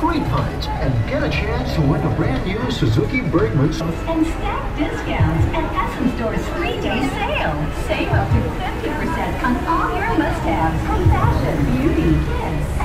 stand a chance to win a brand new Suzuki Bergman and stack discounts at Essence Store's three-day sale. Save up to 50% on all your must-haves from fashion, beauty, kids,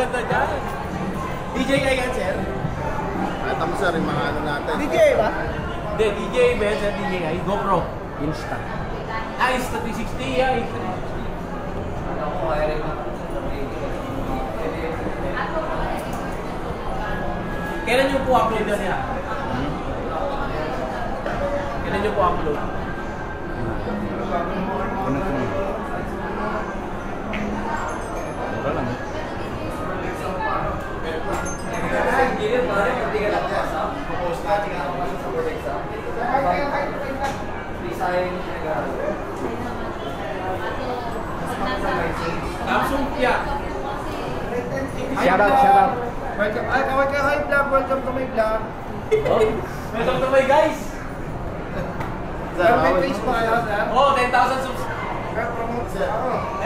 Napaganda dyan. DJ ka yan, sir? Ito mo, sir, yung mga ano natin. DJ ba? Hindi, DJ ba yan, sir? DJ ka. GoPro. Insta. Ah, Insta360 yan. Insta360. Kailan nyo po upload yan yan? Kailan nyo po upload? Ano ko? Samsung Pia. Shoutout, shoutout. Welcome, ay, kawag ka, hi vlog, welcome to my vlog. Welcome to my guys. Page pa kayo, sir? Oh, 10,000 subs. Sir, promote, sir.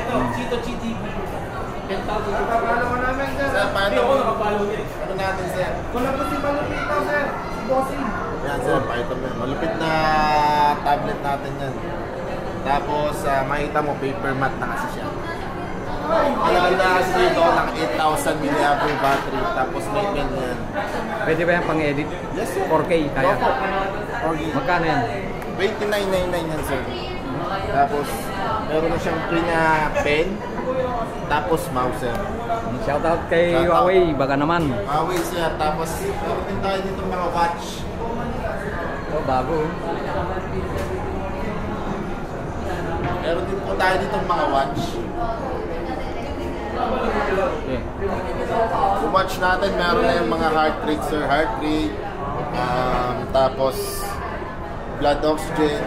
Ito, Chito Chi TV. 10,000 subs. Napapalo ko namin, sir. Sir, Hindi paano ako nakapalo niya. Ano natin, sir? Wala po si Malupito, sir. Si Bossing. Yan, sir, pakita mo yan. Malupit na tablet natin yan. Tapos, ah, makita mo, paper matte na kasi siya. Ang ganda kasi dito, naka 8,000 mAh battery. Tapos may ganyan. Pwede ba yan pang-edit? Yes, sir. 4K, kaya. Opo. Orgi. Magkano yan? 29.99 yan, sir. Tapos, meron na siyang free na pen. Tapos, mouse, sir. Shoutout kay Shoutout. Huawei, baka naman. Huawei, sir. Tapos, meron tayo dito mga watch. Oh, bago. Meron din po tayo dito mga watch. Okay. Yung watch natin, meron na yung mga heart rate, sir. Heart rate. Um, tapos, blood oxygen.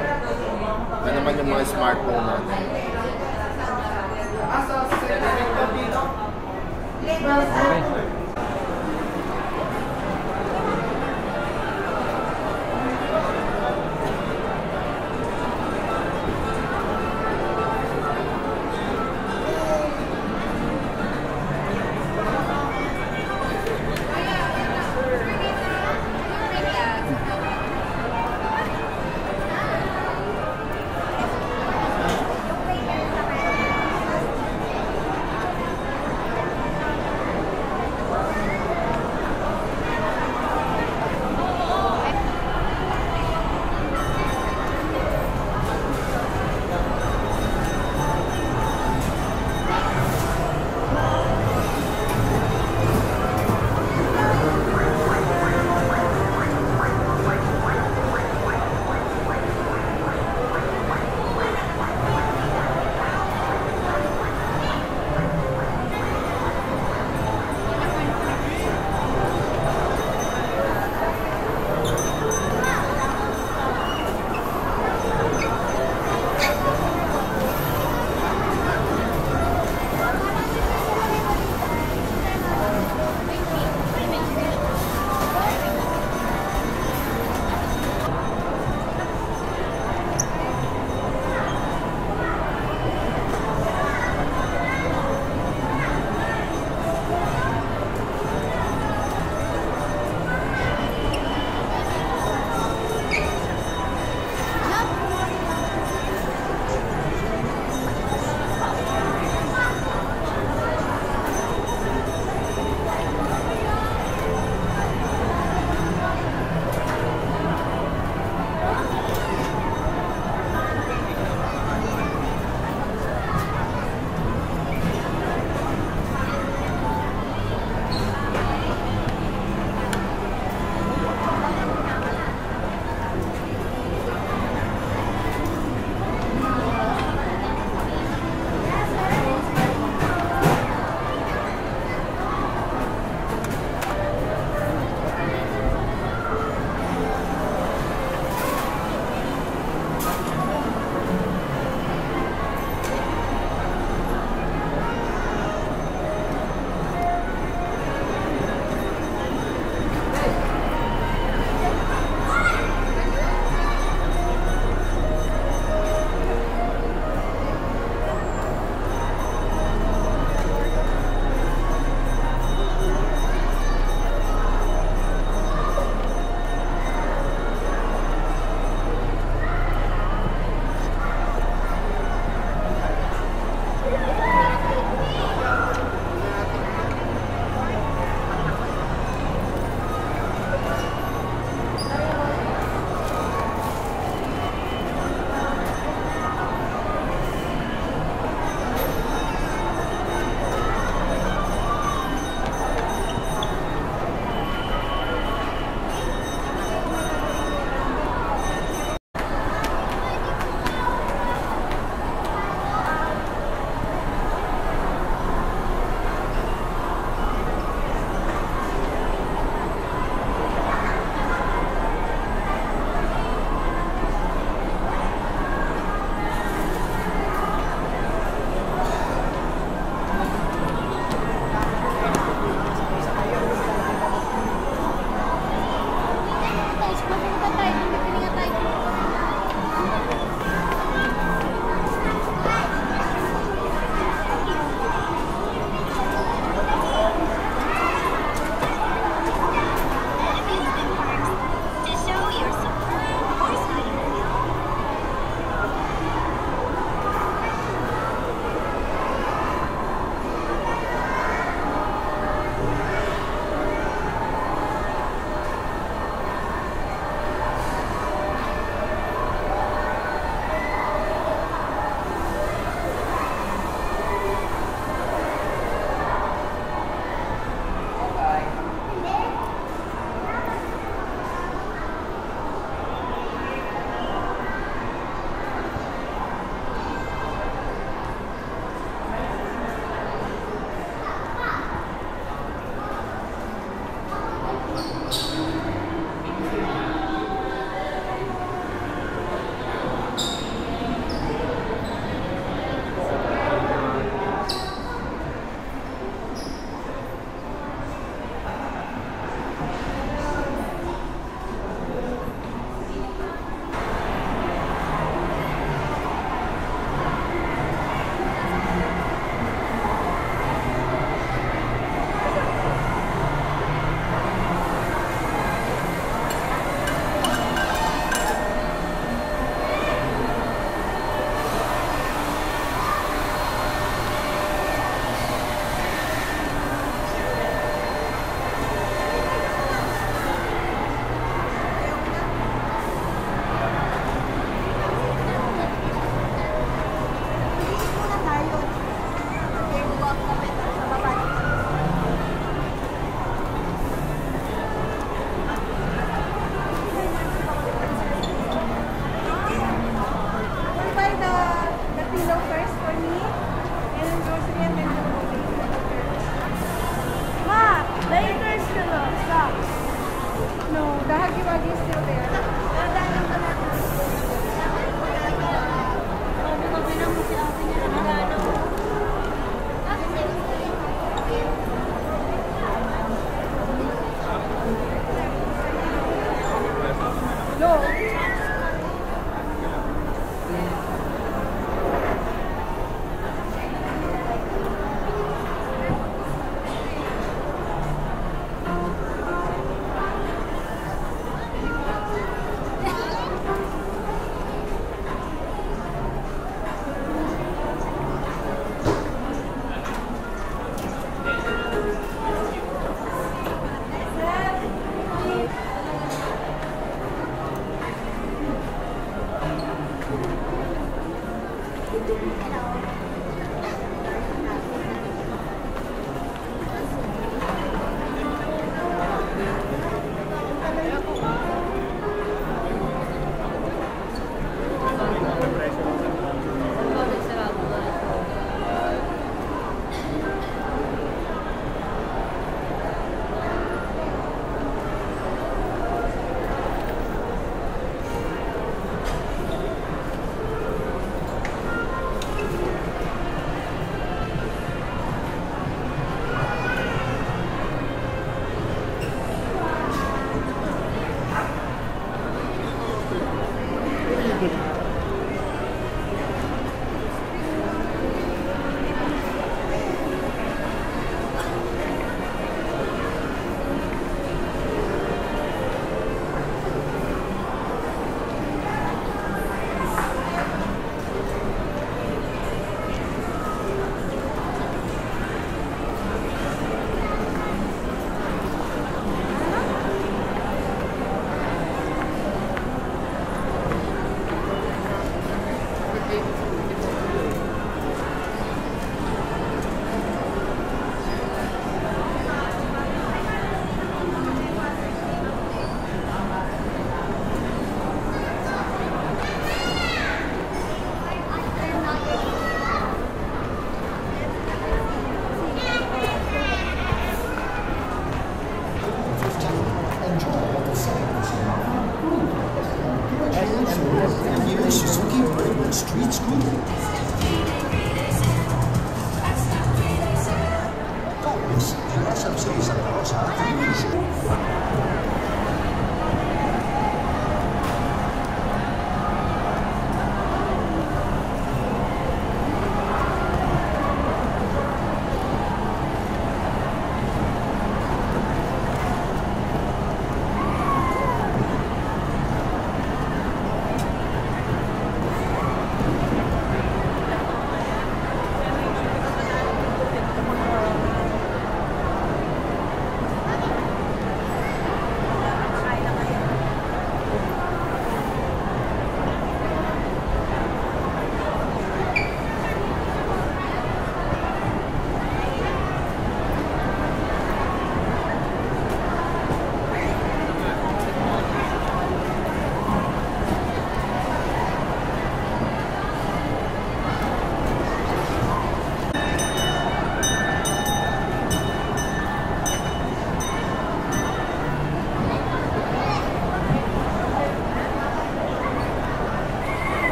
Ano naman yung mga smartphone natin. Okay.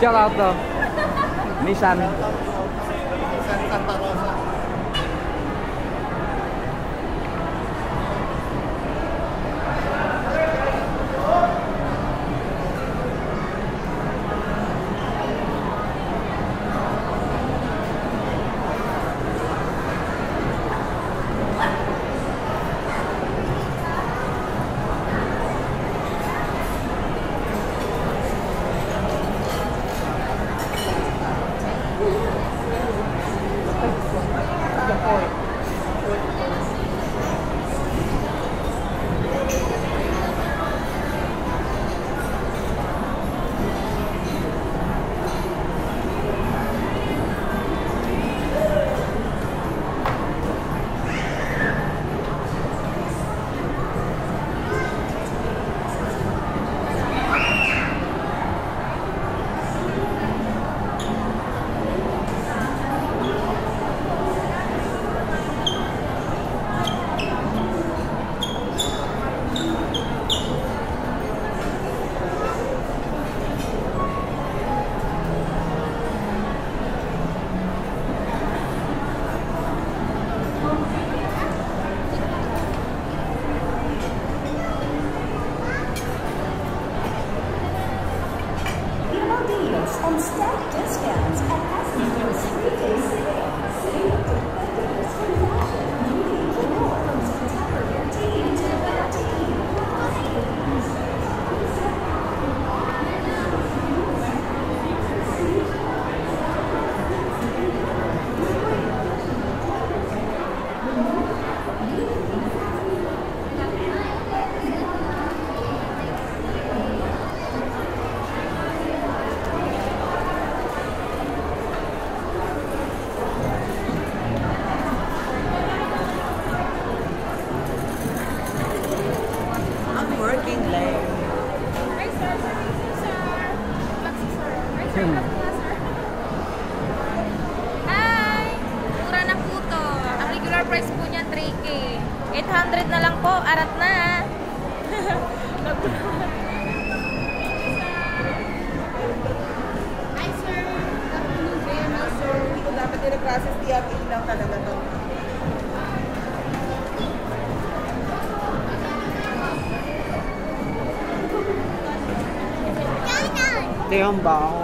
Shout out to. Nissan. Ito yung baho ko.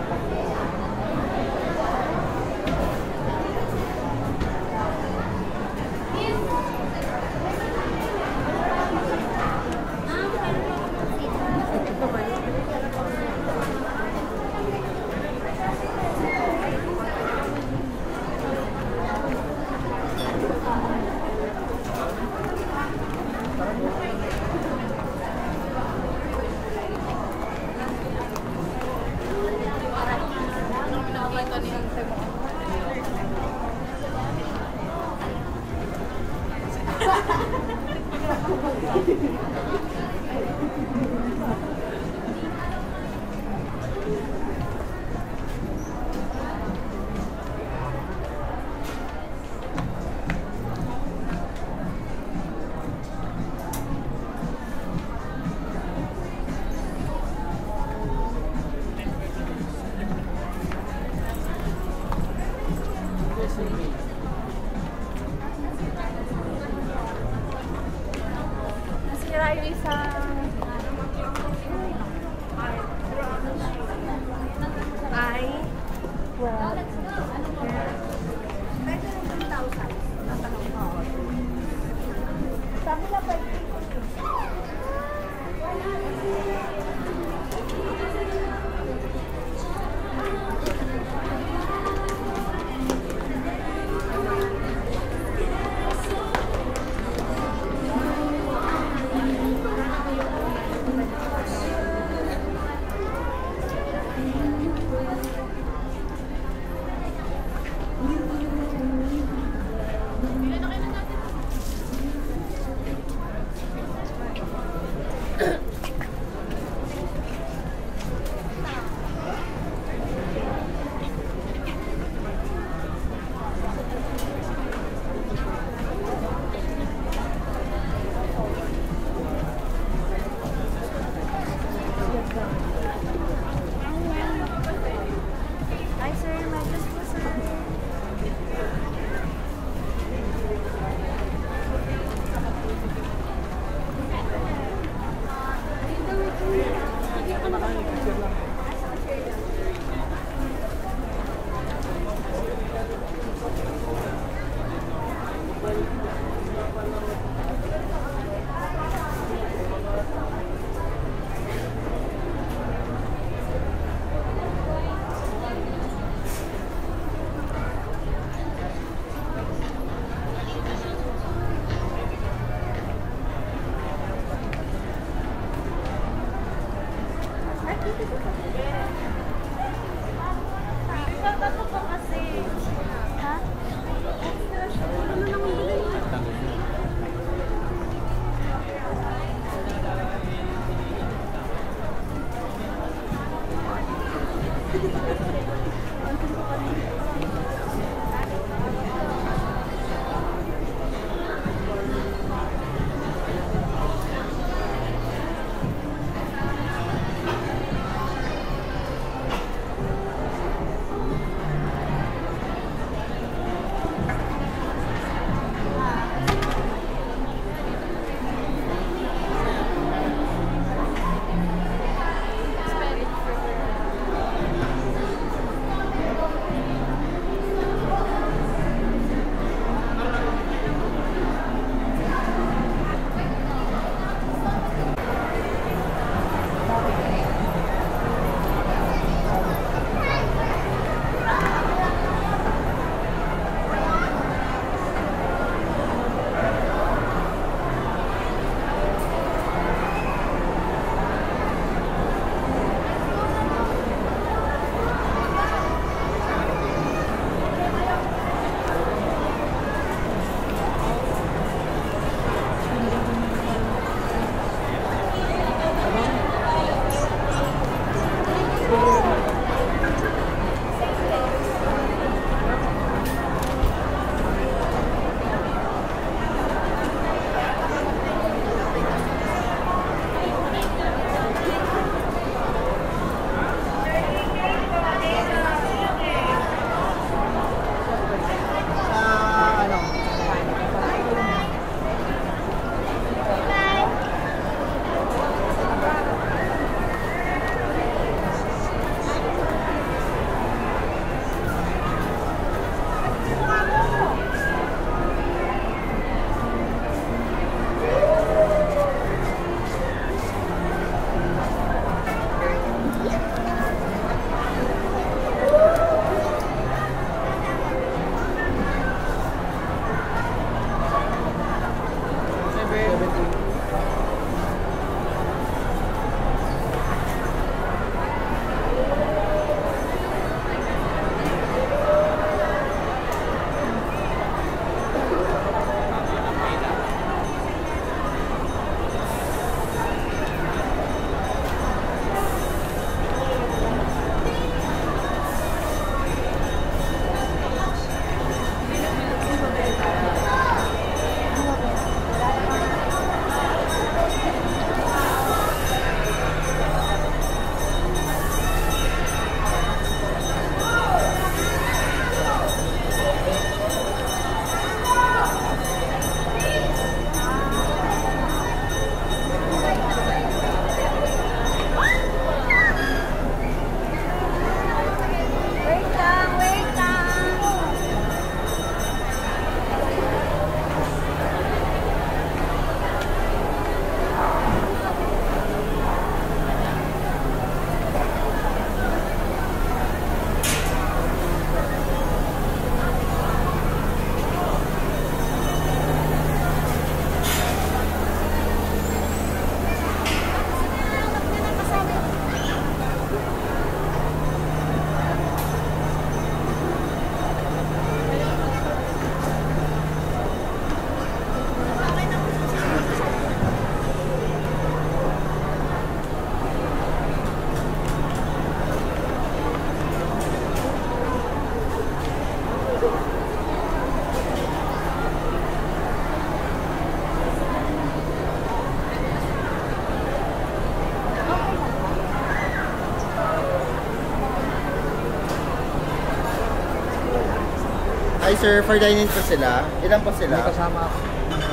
Ay sir, for dining po sila. Ilan po sila? May kasama ako.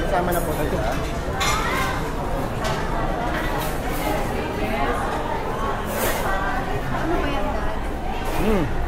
Kasama na po sila. Ano ba yan, Dad? Hmm.